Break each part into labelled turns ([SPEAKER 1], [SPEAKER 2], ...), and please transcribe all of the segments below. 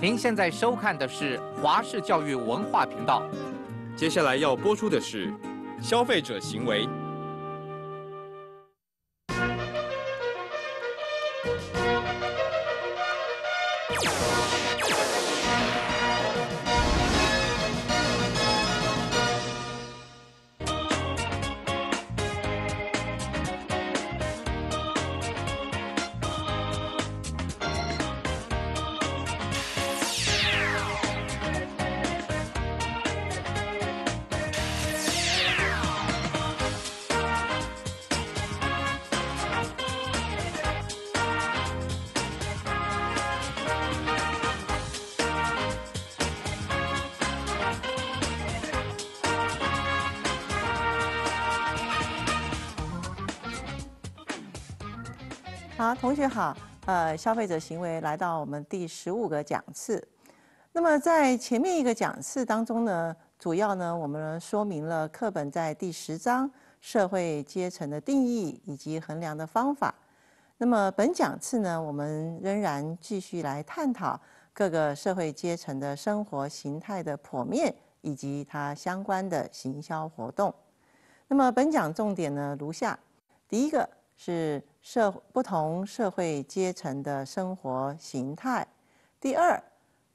[SPEAKER 1] 您现在收看的是华视教育文化频道。
[SPEAKER 2] 接下来要播出的是消费者行为。
[SPEAKER 3] 好，同学好，呃，消费者行为来到我们第十五个讲次。那么在前面一个讲次当中呢，主要呢我们说明了课本在第十章社会阶层的定义以及衡量的方法。那么本讲次呢，我们仍然继续来探讨各个社会阶层的生活形态的剖面以及它相关的行销活动。那么本讲重点呢如下：第一个是。社不同社会阶层的生活形态。第二，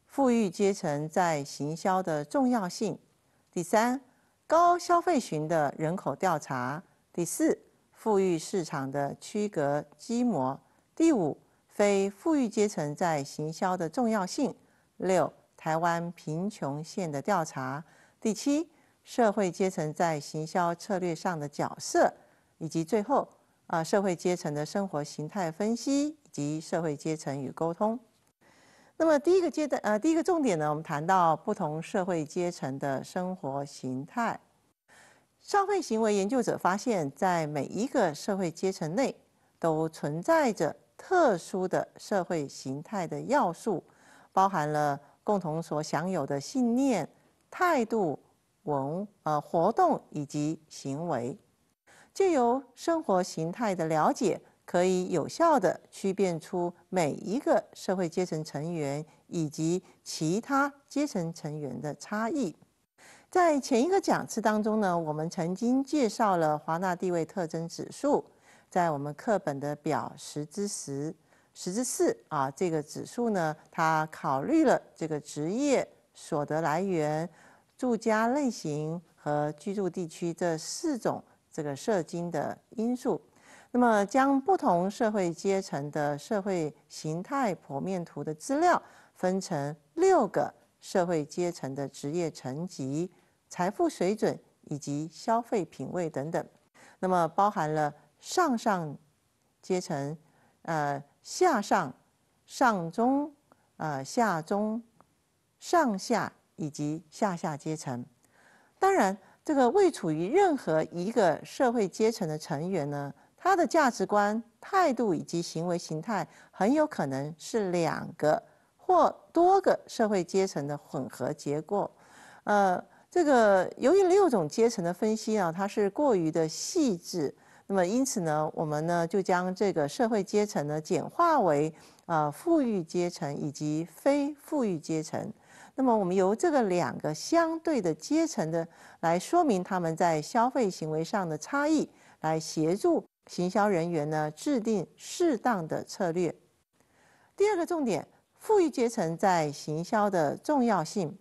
[SPEAKER 3] 富裕阶层在行销的重要性。第三，高消费群的人口调查。第四，富裕市场的区隔基模。第五，非富裕阶层在行销的重要性。六，台湾贫穷线的调查。第七，社会阶层在行销策略上的角色，以及最后。啊，社会阶层的生活形态分析以及社会阶层与沟通。那么第一个阶段，呃，第一个重点呢，我们谈到不同社会阶层的生活形态。消费行为研究者发现，在每一个社会阶层内，都存在着特殊的社会形态的要素，包含了共同所享有的信念、态度、文呃活动以及行为。借由生活形态的了解，可以有效地区辨出每一个社会阶层成员以及其他阶层成员的差异。在前一个讲次当中呢，我们曾经介绍了华纳地位特征指数，在我们课本的表十之十、十之四啊，这个指数呢，它考虑了这个职业、所得来源、住家类型和居住地区这四种。这个社经的因素，那么将不同社会阶层的社会形态剖面图的资料分成六个社会阶层的职业层级、财富水准以及消费品味等等，那么包含了上上阶层、呃下上、上中、呃下中、上下以及下下阶层，当然。这个未处于任何一个社会阶层的成员呢，他的价值观、态度以及行为形态很有可能是两个或多个社会阶层的混合结构。呃，这个由于六种阶层的分析啊，它是过于的细致，那么因此呢，我们呢就将这个社会阶层呢简化为啊富裕阶层以及非富裕阶层。那么，我们由这个两个相对的阶层的来说明他们在消费行为上的差异，来协助行销人员呢制定适当的策略。第二个重点，富裕阶层在行销的重要性。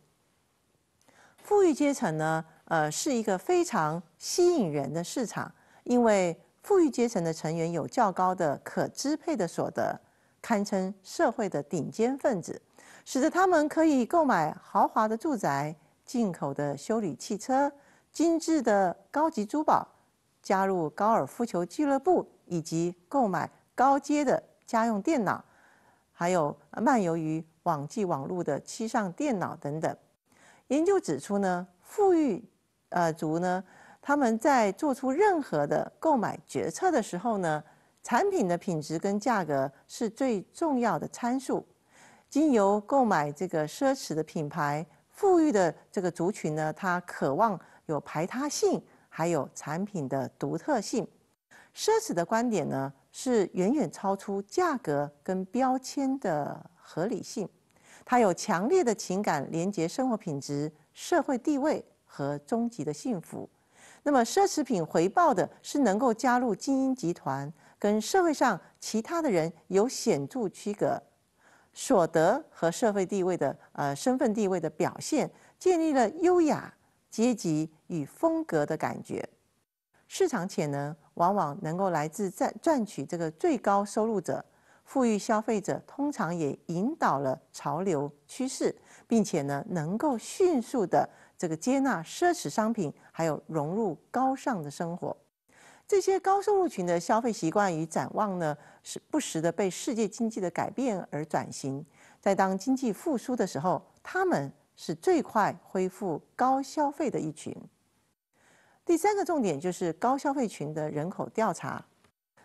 [SPEAKER 3] 富裕阶层呢，呃，是一个非常吸引人的市场，因为富裕阶层的成员有较高的可支配的所得，堪称社会的顶尖分子。使得他们可以购买豪华的住宅、进口的修理汽车、精致的高级珠宝、加入高尔夫球俱乐部，以及购买高阶的家用电脑，还有漫游于网际网络的七上电脑等等。研究指出呢，富裕呃族呢，他们在做出任何的购买决策的时候呢，产品的品质跟价格是最重要的参数。经由购买这个奢侈的品牌，富裕的这个族群呢，他渴望有排他性，还有产品的独特性。奢侈的观点呢，是远远超出价格跟标签的合理性。它有强烈的情感连接生活品质、社会地位和终极的幸福。那么奢侈品回报的是能够加入精英集团，跟社会上其他的人有显著区隔，所得和社会地位的呃身份地位的表现，建立了优雅阶级与风格的感觉。市场潜能往往能够来自赚赚取这个最高收入者，富裕消费者通常也引导了潮流趋势，并且呢能够迅速的。这个接纳奢侈商品，还有融入高尚的生活，这些高收入群的消费习惯与展望呢，是不时的被世界经济的改变而转型。在当经济复苏的时候，他们是最快恢复高消费的一群。第三个重点就是高消费群的人口调查。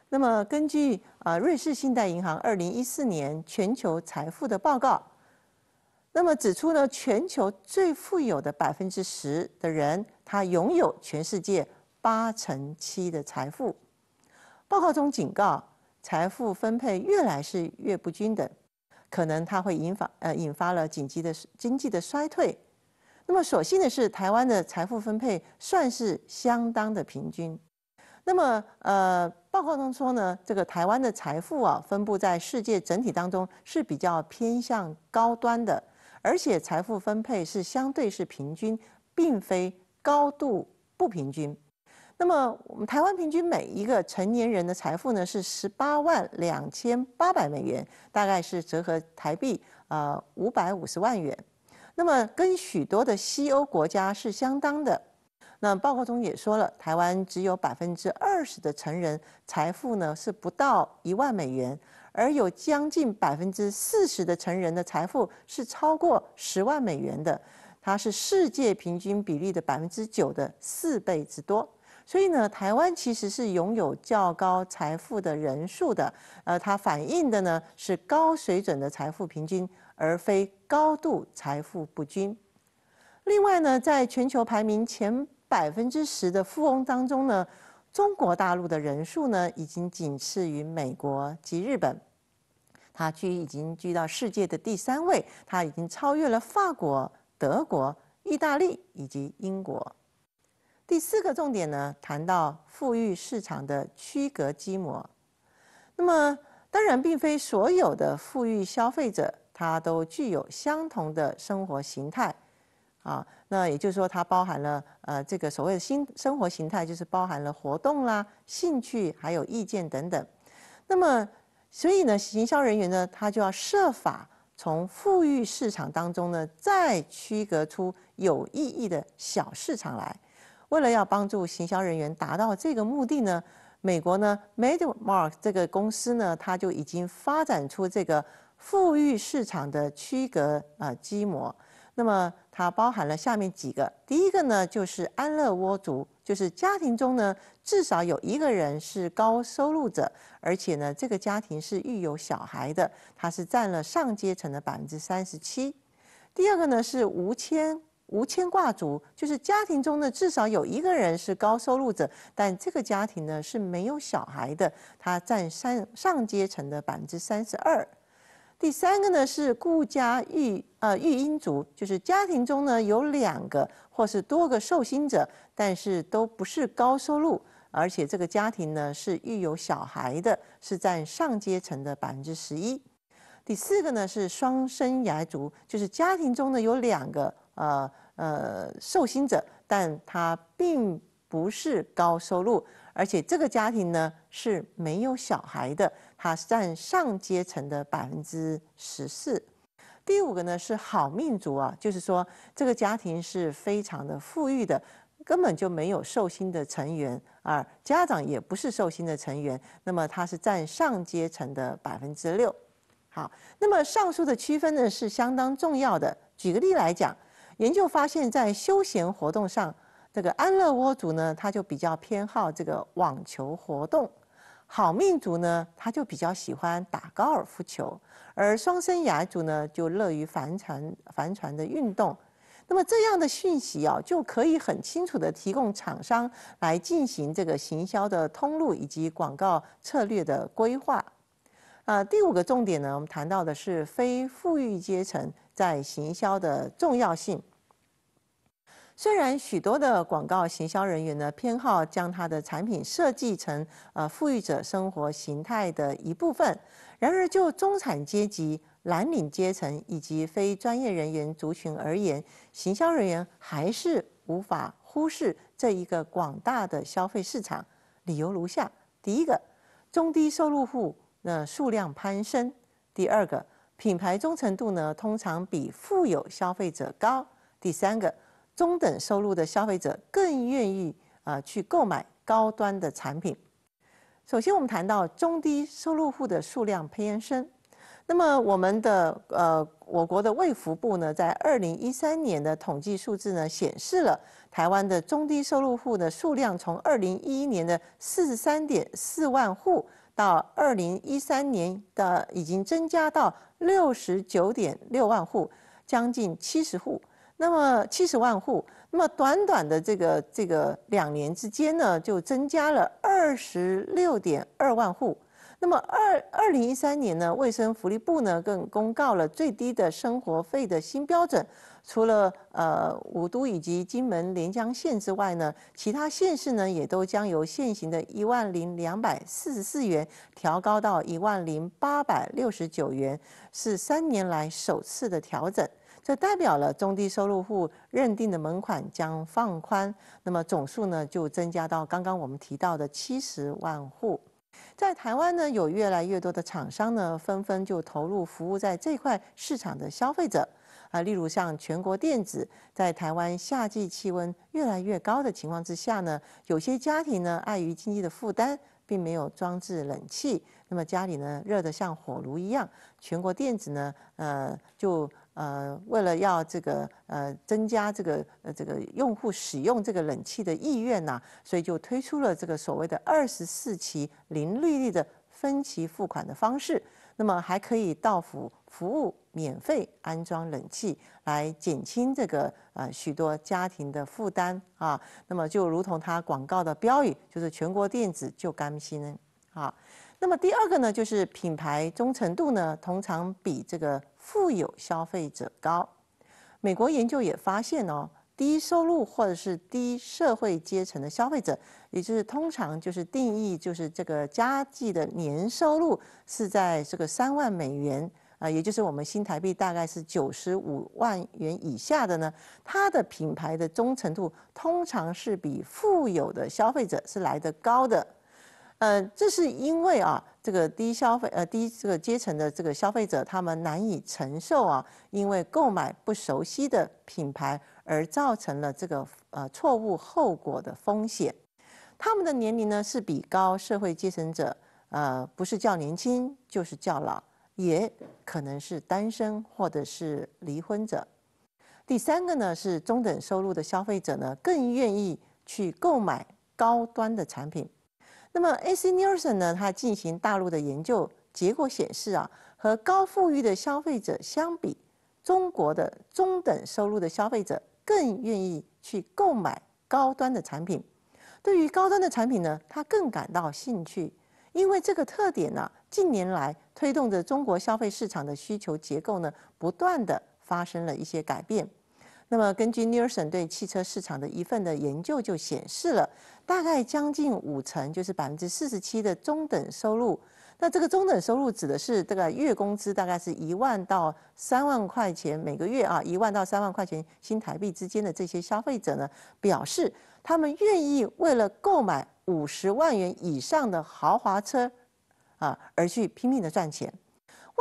[SPEAKER 3] 那么，根据啊瑞士信贷银行二零一四年全球财富的报告。那么指出呢，全球最富有的百分之十的人，他拥有全世界八成七的财富。报告中警告，财富分配越来是越不均等，可能它会引发呃引发了紧急的经济的衰退。那么所幸的是，台湾的财富分配算是相当的平均。那么呃，报告中说呢，这个台湾的财富啊，分布在世界整体当中是比较偏向高端的。而且财富分配是相对是平均，并非高度不平均。那么我们台湾平均每一个成年人的财富呢是十八万两千八百美元，大概是折合台币呃五百五十万元。那么跟许多的西欧国家是相当的。那报告中也说了，台湾只有百分之二十的成人财富呢是不到一万美元。而有将近百分之四十的成人的财富是超过十万美元的，它是世界平均比例的百分之九的四倍之多。所以呢，台湾其实是拥有较高财富的人数的，呃，它反映的呢是高水准的财富平均，而非高度财富不均。另外呢，在全球排名前百分之十的富翁当中呢。中国大陆的人数呢，已经仅次于美国及日本，它居已经居到世界的第三位，它已经超越了法国、德国、意大利以及英国。第四个重点呢，谈到富裕市场的区隔基模。那么，当然，并非所有的富裕消费者，他都具有相同的生活形态。啊，那也就是说，它包含了呃这个所谓的新生活形态，就是包含了活动啦、兴趣还有意见等等。那么，所以呢，行销人员呢，他就要设法从富裕市场当中呢，再区隔出有意义的小市场来。为了要帮助行销人员达到这个目的呢，美国呢，MedMark 这个公司呢，它就已经发展出这个富裕市场的区隔啊基模。那么它包含了下面几个，第一个呢就是安乐窝族，就是家庭中呢至少有一个人是高收入者，而且呢这个家庭是育有小孩的，它是占了上阶层的百分之三十七。第二个呢是无牵无牵挂族，就是家庭中呢至少有一个人是高收入者，但这个家庭呢是没有小孩的，它占上上阶层的百分之三十二。第三个呢是顾家育呃育婴族，就是家庭中呢有两个或是多个受薪者，但是都不是高收入，而且这个家庭呢是育有小孩的，是占上阶层的百分之十一。第四个呢是双生涯族，就是家庭中呢有两个呃呃受薪者，但他并不是高收入。而且这个家庭呢是没有小孩的，它占上阶层的百分之十四。第五个呢是好命族啊，就是说这个家庭是非常的富裕的，根本就没有寿星的成员，而家长也不是寿星的成员，那么它是占上阶层的百分之六。好，那么上述的区分呢是相当重要的。举个例来讲，研究发现，在休闲活动上。这个安乐窝族呢，他就比较偏好这个网球活动；好命族呢，他就比较喜欢打高尔夫球；而双生涯族呢，就乐于帆船帆船的运动。那么这样的讯息啊，就可以很清楚的提供厂商来进行这个行销的通路以及广告策略的规划。呃，第五个重点呢，我们谈到的是非富裕阶层在行销的重要性。虽然许多的广告行销人员呢偏好将他的产品设计成呃富裕者生活形态的一部分，然而就中产阶级、蓝领阶层以及非专业人员族群而言，行销人员还是无法忽视这一个广大的消费市场。理由如下：第一个，中低收入户的数量攀升；第二个，品牌忠诚度呢通常比富有消费者高；第三个。中等收入的消费者更愿意啊去购买高端的产品。首先，我们谈到中低收入户的数量攀升。那么，我们的呃，我国的卫福部呢，在二零一三年的统计数字呢，显示了台湾的中低收入户的数量从二零一一年的四十三点四万户，到二零一三年的已经增加到六十九点六万户，将近七十户。那么七十万户，那么短短的这个这个两年之间呢，就增加了二十六点二万户。那么二二零一三年呢，卫生福利部呢更公告了最低的生活费的新标准。除了呃五都以及金门连江县之外呢，其他县市呢也都将由现行的一万零两百四十四元调高到一万零八百六十九元，是三年来首次的调整。这代表了中低收入户认定的门槛将放宽，那么总数呢就增加到刚刚我们提到的七十万户。在台湾呢，有越来越多的厂商呢纷纷就投入服务在这块市场的消费者啊，例如像全国电子，在台湾夏季气温越来越高的情况之下呢，有些家庭呢碍于经济的负担，并没有装置冷气，那么家里呢热得像火炉一样，全国电子呢呃就。呃，为了要这个呃增加这个呃这个用户使用这个冷气的意愿呐，所以就推出了这个所谓的二十四期零利率的分期付款的方式。那么还可以到府服务免费安装冷气，来减轻这个呃许多家庭的负担啊。那么就如同它广告的标语，就是全国电子就甘心呢啊。那么第二个呢，就是品牌忠诚度呢，通常比这个富有消费者高。美国研究也发现哦，低收入或者是低社会阶层的消费者，也就是通常就是定义就是这个家计的年收入是在这个三万美元啊，也就是我们新台币大概是九十五万元以下的呢，它的品牌的忠诚度通常是比富有的消费者是来得高的。呃，这是因为啊，这个低消费呃低这个阶层的这个消费者，他们难以承受啊，因为购买不熟悉的品牌而造成了这个呃错误后果的风险。他们的年龄呢是比高社会阶层者，呃，不是较年轻就是较老，也可能是单身或者是离婚者。第三个呢是中等收入的消费者呢更愿意去购买高端的产品。那么，AC Nielsen 呢？它进行大陆的研究，结果显示啊，和高富裕的消费者相比，中国的中等收入的消费者更愿意去购买高端的产品。对于高端的产品呢，他更感到兴趣，因为这个特点呢，近年来推动着中国消费市场的需求结构呢，不断的发生了一些改变。那么，根据尼尔森对汽车市场的一份的研究就显示了，大概将近五成，就是百分之四十七的中等收入。那这个中等收入指的是这个月工资大概是一万到三万块钱每个月啊，一万到三万块钱新台币之间的这些消费者呢，表示他们愿意为了购买五十万元以上的豪华车啊，而去拼命的赚钱。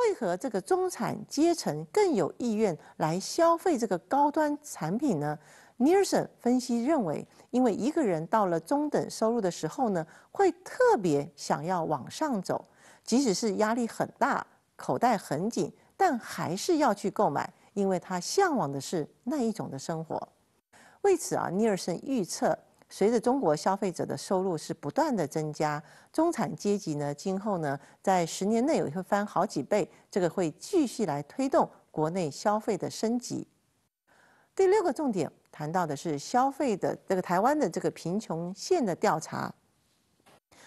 [SPEAKER 3] 为何这个中产阶层更有意愿来消费这个高端产品呢？尼尔森分析认为，因为一个人到了中等收入的时候呢，会特别想要往上走，即使是压力很大、口袋很紧，但还是要去购买，因为他向往的是那一种的生活。为此啊，尼尔森预测。随着中国消费者的收入是不断的增加，中产阶级呢，今后呢，在十年内也会翻好几倍，这个会继续来推动国内消费的升级。第六个重点谈到的是消费的这个台湾的这个贫穷线的调查。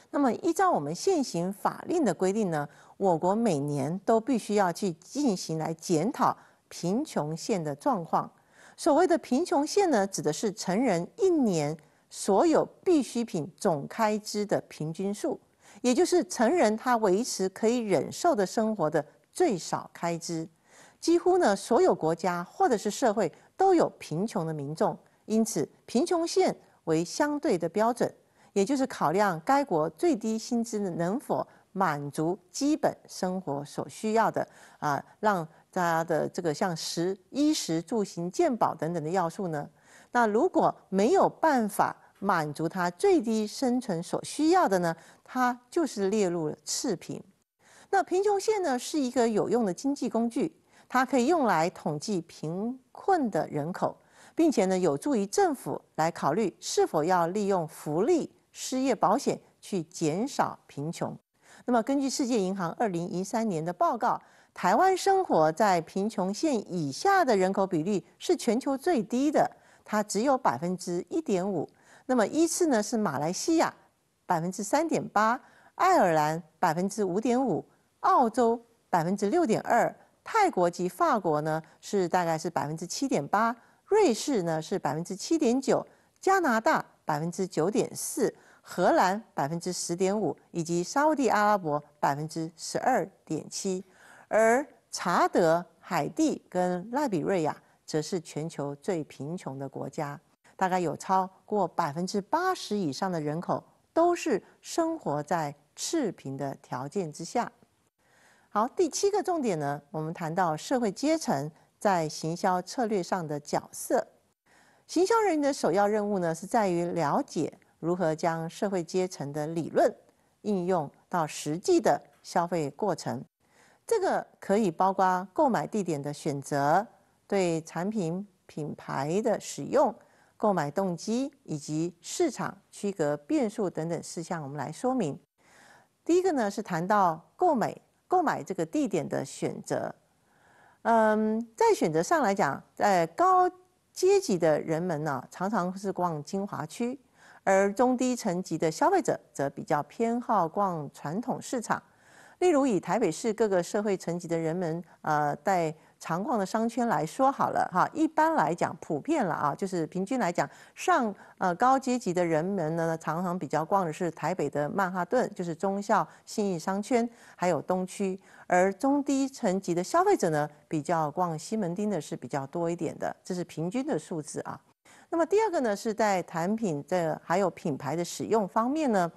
[SPEAKER 3] 那么依照我们现行法令的规定呢，我国每年都必须要去进行来检讨贫穷线的状况。所谓的贫穷线呢，指的是成人一年所有必需品总开支的平均数，也就是成人他维持可以忍受的生活的最少开支。几乎呢，所有国家或者是社会都有贫穷的民众，因此贫穷线为相对的标准。也就是考量该国最低薪资能否满足基本生活所需要的啊，让大家的这个像食衣食住行健保等等的要素呢？那如果没有办法满足他最低生存所需要的呢？它就是列入了次贫。那贫穷线呢是一个有用的经济工具，它可以用来统计贫困的人口，并且呢有助于政府来考虑是否要利用福利。失业保险去减少贫穷。那么，根据世界银行二零一三年的报告，台湾生活在贫穷线以下的人口比例是全球最低的，它只有百分之一点五。那么，依次呢是马来西亚百分之三点八，爱尔兰百分之五点五，澳洲百分之六点二，泰国及法国呢是大概是百分之七点八，瑞士呢是百分之七点九，加拿大。百分之九点四，荷兰百分之十点五，以及沙地阿拉伯百分之十二点七，而查德、海地跟赖比瑞亚则是全球最贫穷的国家，大概有超过百分之八十以上的人口都是生活在赤贫的条件之下。好，第七个重点呢，我们谈到社会阶层在行销策略上的角色。行销人员的首要任务呢，是在于了解如何将社会阶层的理论应用到实际的消费过程。这个可以包括购买地点的选择、对产品品牌的使用、购买动机以及市场区隔变数等等事项。我们来说明。第一个呢，是谈到购买购买这个地点的选择。嗯，在选择上来讲，在高阶级的人们呢，常常是逛精华区，而中低层级的消费者则比较偏好逛传统市场。例如，以台北市各个社会层级的人们，呃，在常逛的商圈来说好了哈，一般来讲，普遍了啊，就是平均来讲，上呃高阶级的人们呢，常常比较逛的是台北的曼哈顿，就是中校、信义商圈，还有东区；而中低层级的消费者呢，比较逛西门町的是比较多一点的，这是平均的数字啊。那么第二个呢，是在产品的还有品牌的使用方面呢。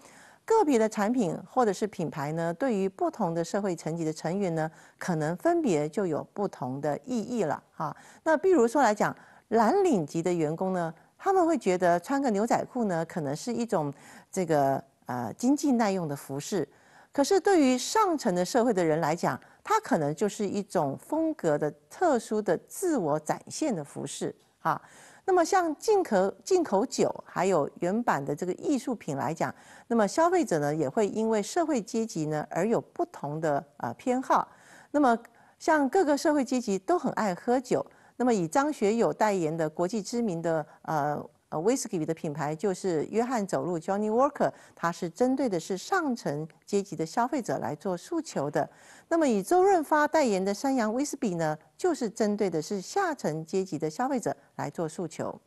[SPEAKER 3] 个别的产品或者是品牌呢，对于不同的社会层级的成员呢，可能分别就有不同的意义了哈。那比如说来讲，蓝领级的员工呢，他们会觉得穿个牛仔裤呢，可能是一种这个呃经济耐用的服饰，可是对于上层的社会的人来讲，它可能就是一种风格的特殊的自我展现的服饰哈。那么像进口进口酒，还有原版的这个艺术品来讲，那么消费者呢也会因为社会阶级呢而有不同的呃偏好。那么像各个社会阶级都很爱喝酒，那么以张学友代言的国际知名的呃。呃，威士忌的品牌就是约翰走路 （Johnny Walker），它是针对的是上层阶级的消费者来做诉求的。那么以周润发代言的山羊威士忌呢，就是针对的是下层阶级的消费者来做诉求。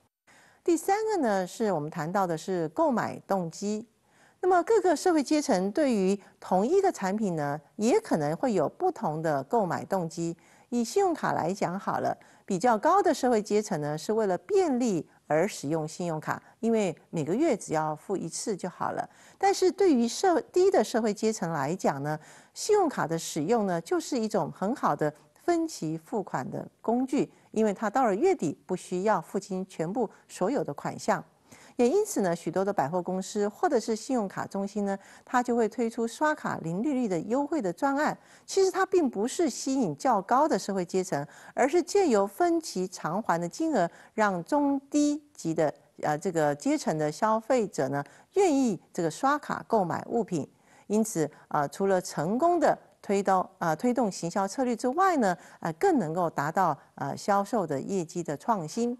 [SPEAKER 3] 第三个呢，是我们谈到的是购买动机。那么各个社会阶层对于同一个产品呢，也可能会有不同的购买动机。以信用卡来讲好了，比较高的社会阶层呢，是为了便利。而使用信用卡，因为每个月只要付一次就好了。但是对于社低的社会阶层来讲呢，信用卡的使用呢，就是一种很好的分期付款的工具，因为它到了月底不需要付清全部所有的款项。也因此呢，许多的百货公司或者是信用卡中心呢，它就会推出刷卡零利率的优惠的专案。其实它并不是吸引较高的社会阶层，而是借由分期偿还的金额，让中低级的呃这个阶层的消费者呢，愿意这个刷卡购买物品。因此啊，除了成功的推动啊推动行销策略之外呢，啊更能够达到呃销售的业绩的创新。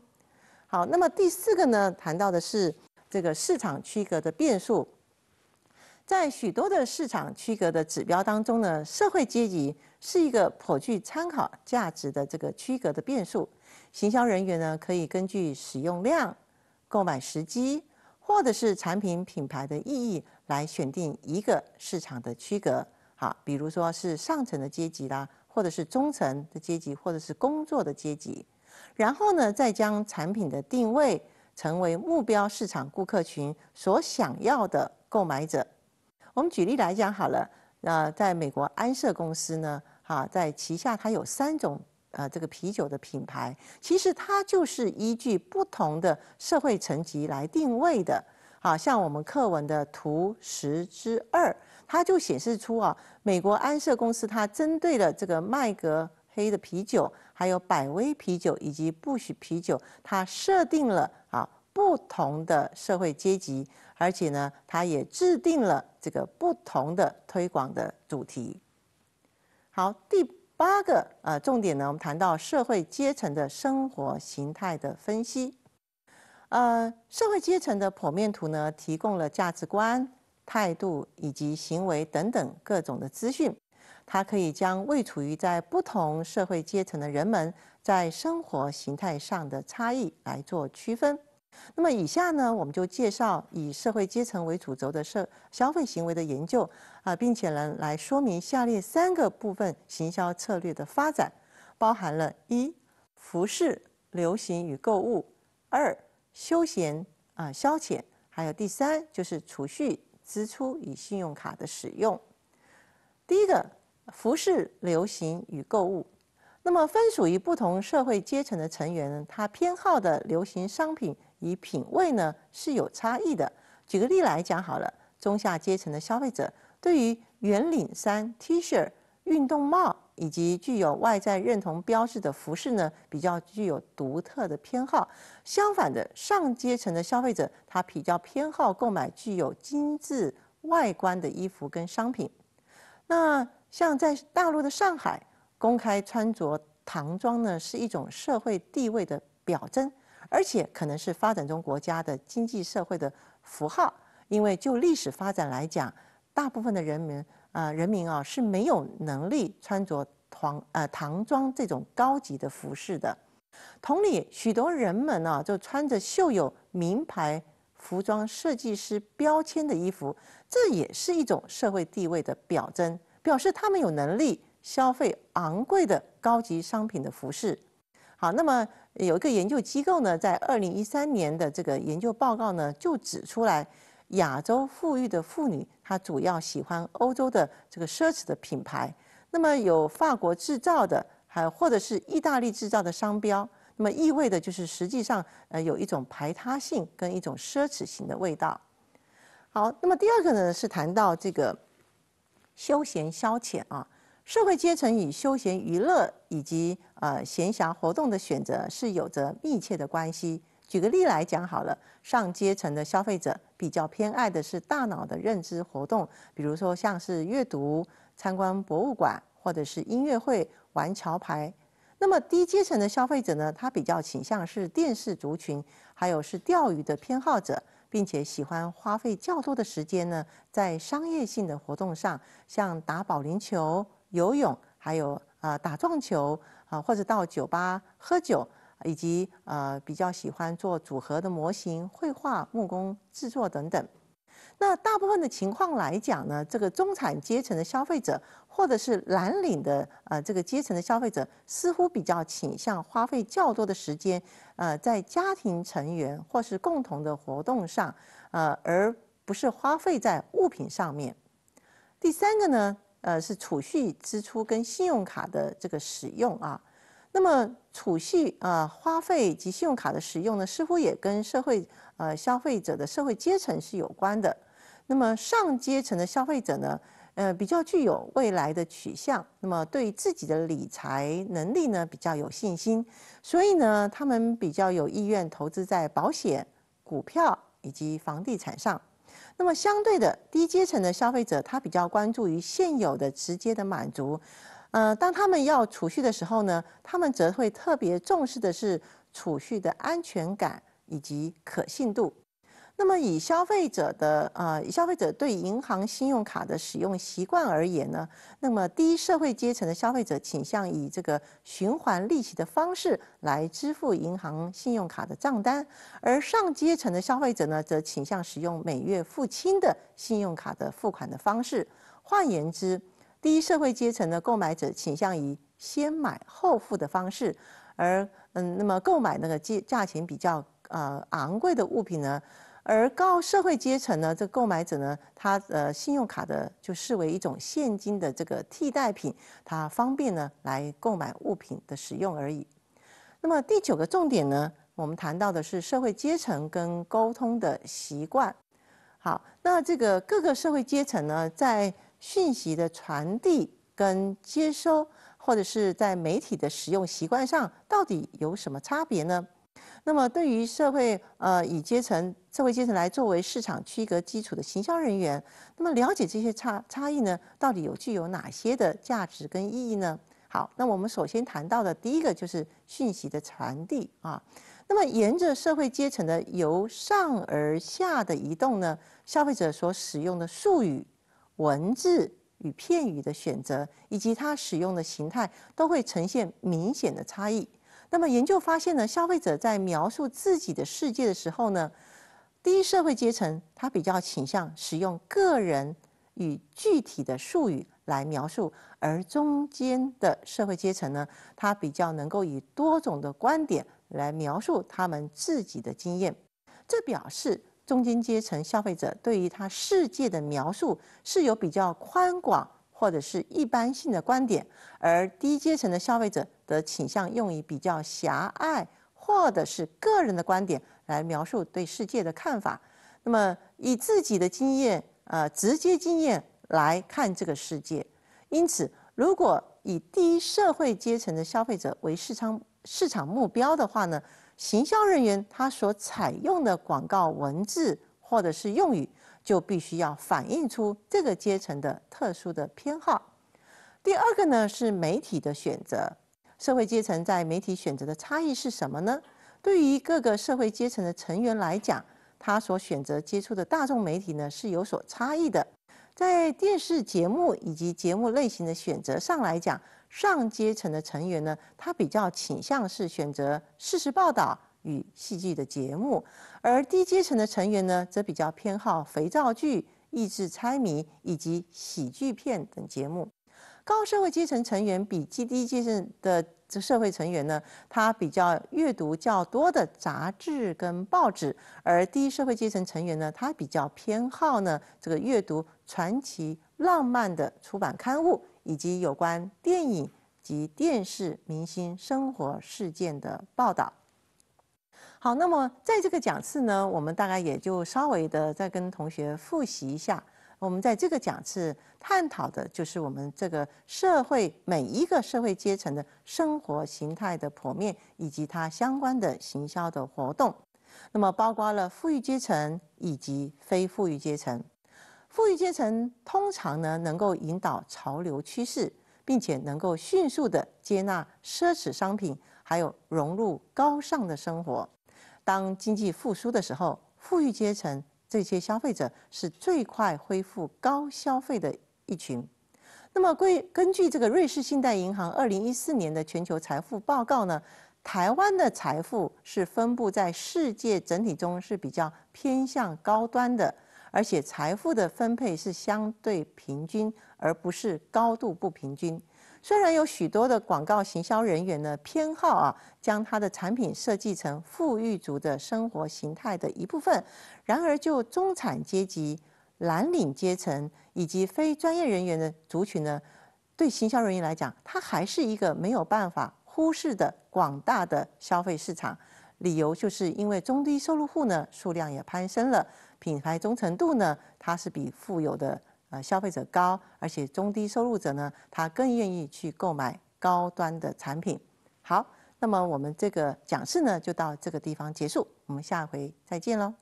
[SPEAKER 3] 好，那么第四个呢，谈到的是这个市场区隔的变数。在许多的市场区隔的指标当中呢，社会阶级是一个颇具参考价值的这个区隔的变数。行销人员呢，可以根据使用量、购买时机，或者是产品品牌的意义来选定一个市场的区隔。好，比如说是上层的阶级啦，或者是中层的阶级，或者是工作的阶级。然后呢，再将产品的定位成为目标市场顾客群所想要的购买者。我们举例来讲好了，呃，在美国安社公司呢，哈，在旗下它有三种呃这个啤酒的品牌，其实它就是依据不同的社会层级来定位的。好像我们课文的图十之二，它就显示出啊，美国安社公司它针对了这个麦格黑的啤酒。还有百威啤酒以及不许啤酒，它设定了啊不同的社会阶级，而且呢，它也制定了这个不同的推广的主题。好，第八个呃重点呢，我们谈到社会阶层的生活形态的分析。呃，社会阶层的剖面图呢，提供了价值观、态度以及行为等等各种的资讯。它可以将未处于在不同社会阶层的人们在生活形态上的差异来做区分。那么以下呢，我们就介绍以社会阶层为主轴的社消费行为的研究啊，并且呢来说明下列三个部分行销策略的发展，包含了一服饰流行与购物，二休闲啊消遣，还有第三就是储蓄支出与信用卡的使用。第一个。服饰流行与购物，那么分属于不同社会阶层的成员呢，他偏好的流行商品与品味呢是有差异的。举个例来讲好了，中下阶层的消费者对于圆领衫、T 恤、运动帽以及具有外在认同标志的服饰呢，比较具有独特的偏好。相反的，上阶层的消费者他比较偏好购买具有精致外观的衣服跟商品。那像在大陆的上海，公开穿着唐装呢，是一种社会地位的表征，而且可能是发展中国家的经济社会的符号。因为就历史发展来讲，大部分的人民啊，人民啊是没有能力穿着唐呃唐装这种高级的服饰的。同理，许多人们呢，就穿着绣有名牌服装设计师标签的衣服，这也是一种社会地位的表征。表示他们有能力消费昂贵的高级商品的服饰。好，那么有一个研究机构呢，在二零一三年的这个研究报告呢，就指出来，亚洲富裕的妇女她主要喜欢欧洲的这个奢侈的品牌。那么有法国制造的，还或者是意大利制造的商标，那么意味的就是实际上呃有一种排他性跟一种奢侈型的味道。好，那么第二个呢是谈到这个。休闲消遣啊，社会阶层与休闲娱乐以及呃闲暇活动的选择是有着密切的关系。举个例来讲好了，上阶层的消费者比较偏爱的是大脑的认知活动，比如说像是阅读、参观博物馆或者是音乐会、玩桥牌。那么低阶层的消费者呢，他比较倾向是电视族群，还有是钓鱼的偏好者。并且喜欢花费较多的时间呢，在商业性的活动上，像打保龄球、游泳，还有啊打撞球啊，或者到酒吧喝酒，以及呃比较喜欢做组合的模型、绘画、木工制作等等。那大部分的情况来讲呢，这个中产阶层的消费者，或者是蓝领的呃这个阶层的消费者，似乎比较倾向花费较多的时间，呃，在家庭成员或是共同的活动上，呃，而不是花费在物品上面。第三个呢，呃，是储蓄支出跟信用卡的这个使用啊。那么储蓄啊花费及信用卡的使用呢，似乎也跟社会呃消费者的社会阶层是有关的。那么上阶层的消费者呢，呃，比较具有未来的取向，那么对自己的理财能力呢比较有信心，所以呢，他们比较有意愿投资在保险、股票以及房地产上。那么相对的，低阶层的消费者他比较关注于现有的直接的满足，呃，当他们要储蓄的时候呢，他们则会特别重视的是储蓄的安全感以及可信度。那么以消费者的呃，以消费者对银行信用卡的使用习惯而言呢，那么低社会阶层的消费者倾向以这个循环利息的方式来支付银行信用卡的账单，而上阶层的消费者呢，则倾向使用每月付清的信用卡的付款的方式。换言之，低社会阶层的购买者倾向以先买后付的方式，而嗯，那么购买那个价价钱比较呃昂贵的物品呢？而高社会阶层呢，这购买者呢，他呃信用卡的就视为一种现金的这个替代品，它方便呢来购买物品的使用而已。那么第九个重点呢，我们谈到的是社会阶层跟沟通的习惯。好，那这个各个社会阶层呢，在讯息的传递跟接收，或者是在媒体的使用习惯上，到底有什么差别呢？那么，对于社会呃以阶层社会阶层来作为市场区隔基础的行销人员，那么了解这些差差异呢，到底有具有哪些的价值跟意义呢？好，那我们首先谈到的第一个就是讯息的传递啊。那么，沿着社会阶层的由上而下的移动呢，消费者所使用的术语、文字与片语的选择，以及它使用的形态，都会呈现明显的差异。那么研究发现呢，消费者在描述自己的世界的时候呢，低社会阶层他比较倾向使用个人与具体的术语来描述，而中间的社会阶层呢，他比较能够以多种的观点来描述他们自己的经验。这表示中间阶层消费者对于他世界的描述是有比较宽广。或者是一般性的观点，而低阶层的消费者的倾向用以比较狭隘或者是个人的观点来描述对世界的看法。那么以自己的经验，呃，直接经验来看这个世界。因此，如果以低社会阶层的消费者为市场市场目标的话呢，行销人员他所采用的广告文字或者是用语。就必须要反映出这个阶层的特殊的偏好。第二个呢是媒体的选择，社会阶层在媒体选择的差异是什么呢？对于各个社会阶层的成员来讲，他所选择接触的大众媒体呢是有所差异的。在电视节目以及节目类型的选择上来讲，上阶层的成员呢，他比较倾向是选择事实报道。与戏剧的节目，而低阶层的成员呢，则比较偏好肥皂剧、益智猜谜以及喜剧片等节目。高社会阶层成员比低阶层的这社会成员呢，他比较阅读较多的杂志跟报纸，而低社会阶层成员呢，他比较偏好呢这个阅读传奇、浪漫的出版刊物，以及有关电影及电视明星生活事件的报道。好，那么在这个讲次呢，我们大概也就稍微的再跟同学复习一下。我们在这个讲次探讨的就是我们这个社会每一个社会阶层的生活形态的剖面，以及它相关的行销的活动。那么包括了富裕阶层以及非富裕阶层。富裕阶层通常呢能够引导潮流趋势，并且能够迅速的接纳奢侈商品，还有融入高尚的生活。当经济复苏的时候，富裕阶层这些消费者是最快恢复高消费的一群。那么，归根据这个瑞士信贷银行二零一四年的全球财富报告呢，台湾的财富是分布在世界整体中是比较偏向高端的，而且财富的分配是相对平均，而不是高度不平均。虽然有许多的广告行销人员呢偏好啊，将他的产品设计成富裕族的生活形态的一部分，然而就中产阶级、蓝领阶层以及非专业人员的族群呢，对行销人员来讲，它还是一个没有办法忽视的广大的消费市场。理由就是因为中低收入户呢数量也攀升了，品牌忠诚度呢，它是比富有的。呃，消费者高，而且中低收入者呢，他更愿意去购买高端的产品。好，那么我们这个讲示呢，就到这个地方结束，我们下回再见喽。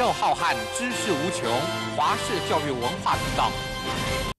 [SPEAKER 1] 宙浩瀚，知识无穷，华视教育文化频道。